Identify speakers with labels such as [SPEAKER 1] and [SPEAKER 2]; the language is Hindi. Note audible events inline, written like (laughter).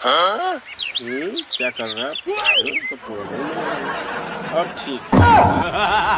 [SPEAKER 1] हाँ क्या कर रहा है। तो अब ठीक है। (laughs) (laughs)